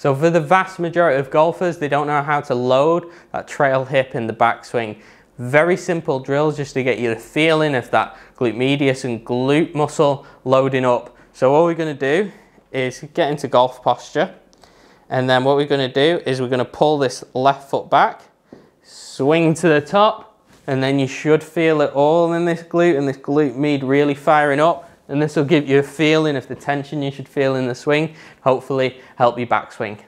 So for the vast majority of golfers, they don't know how to load that trail hip in the backswing. Very simple drills just to get you the feeling of that glute medius and glute muscle loading up. So what we're gonna do is get into golf posture. And then what we're gonna do is we're gonna pull this left foot back, swing to the top, and then you should feel it all in this glute and this glute med really firing up and this will give you a feeling of the tension you should feel in the swing, hopefully help your backswing.